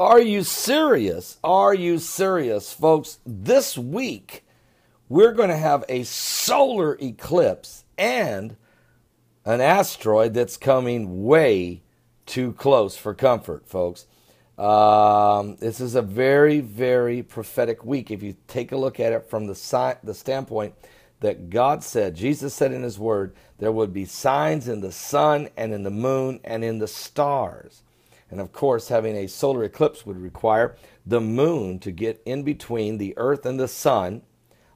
Are you serious? Are you serious, folks? This week, we're going to have a solar eclipse and an asteroid that's coming way too close for comfort, folks. Um, this is a very, very prophetic week. If you take a look at it from the, si- the standpoint that God said, Jesus said in His Word, there would be signs in the sun and in the moon and in the stars. And of course, having a solar eclipse would require the moon to get in between the earth and the sun,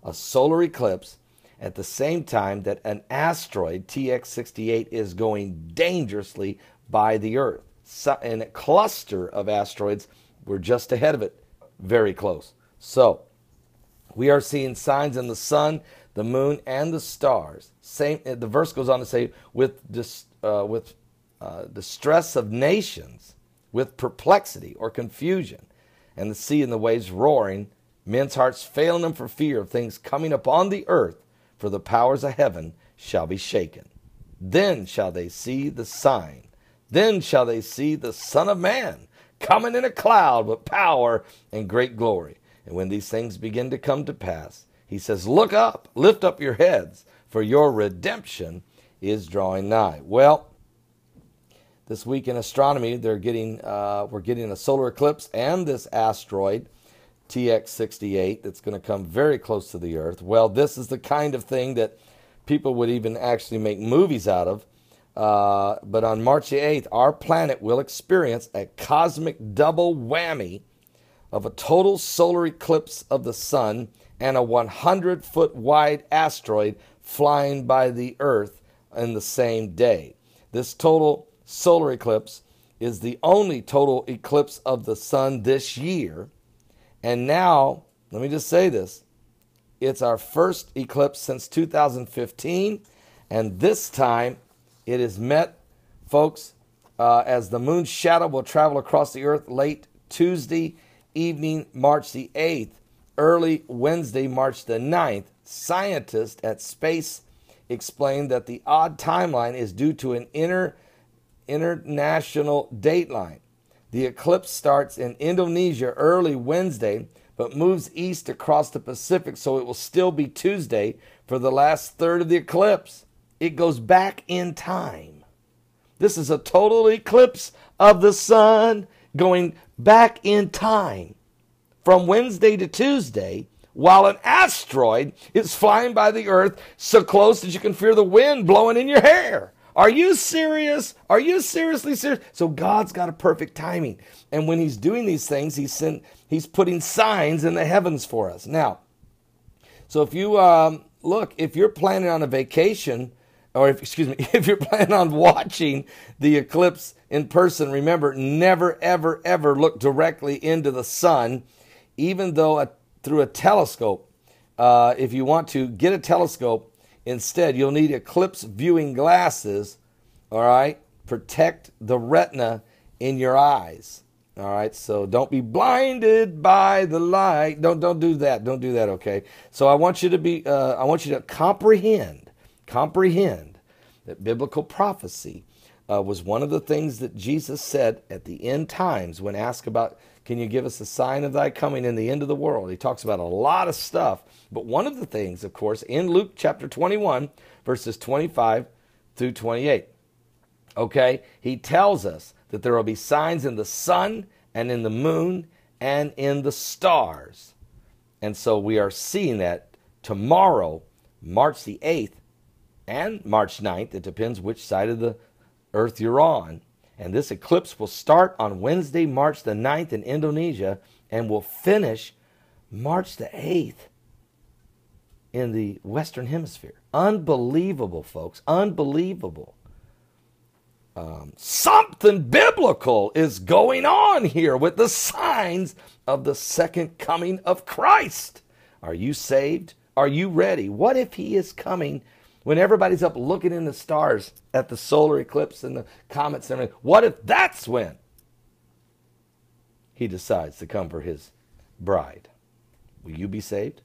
a solar eclipse, at the same time that an asteroid, TX 68, is going dangerously by the earth. So, and a cluster of asteroids, we're just ahead of it, very close. So, we are seeing signs in the sun the moon, and the stars. Same. The verse goes on to say, with dis, uh, with uh, distress of nations, with perplexity or confusion, and the sea and the waves roaring, men's hearts failing them for fear of things coming upon the earth, for the powers of heaven shall be shaken. Then shall they see the sign. Then shall they see the Son of Man coming in a cloud with power and great glory. And when these things begin to come to pass, he says, Look up, lift up your heads, for your redemption is drawing nigh. Well, this week in astronomy, they're getting uh, we're getting a solar eclipse and this asteroid TX68 that's going to come very close to the Earth. Well, this is the kind of thing that people would even actually make movies out of. Uh, but on March the 8th, our planet will experience a cosmic double whammy of a total solar eclipse of the sun and a 100 foot wide asteroid flying by the Earth in the same day. This total solar eclipse is the only total eclipse of the sun this year. And now, let me just say this it's our first eclipse since 2015, and this time it is met, folks, uh, as the moon's shadow will travel across the earth late Tuesday evening, March the 8th early Wednesday, March the 9th, scientists at Space explained that the odd timeline is due to an inter, international dateline. The eclipse starts in Indonesia early Wednesday, but moves east across the Pacific, so it will still be Tuesday for the last third of the eclipse. It goes back in time. This is a total eclipse of the sun going back in time from Wednesday to Tuesday while an asteroid is flying by the earth so close that you can feel the wind blowing in your hair. Are you serious? Are you seriously serious? So God's got a perfect timing. And when he's doing these things, he's sent, he's putting signs in the heavens for us. Now, so if you um, look, if you're planning on a vacation, or if, excuse me, if you're planning on watching the eclipse in person, remember, never, ever, ever look directly into the sun even though a, through a telescope, uh, if you want to get a telescope, instead you'll need eclipse viewing glasses. All right, protect the retina in your eyes. All right, so don't be blinded by the light. Don't don't do that. Don't do that. Okay. So I want you to be. Uh, I want you to comprehend, comprehend that biblical prophecy uh, was one of the things that Jesus said at the end times when asked about can you give us a sign of thy coming in the end of the world? He talks about a lot of stuff. But one of the things, of course, in Luke chapter 21, verses 25 through 28, okay, he tells us that there will be signs in the sun and in the moon and in the stars. And so we are seeing that tomorrow, March the 8th and March 9th. It depends which side of the earth you're on. And this eclipse will start on Wednesday, March the 9th in Indonesia and will finish March the 8th in the Western Hemisphere. Unbelievable, folks. Unbelievable. Um, something biblical is going on here with the signs of the second coming of Christ. Are you saved? Are you ready? What if he is coming when everybody's up looking in the stars at the solar eclipse and the comets and everything, what if that's when he decides to come for his bride? Will you be saved?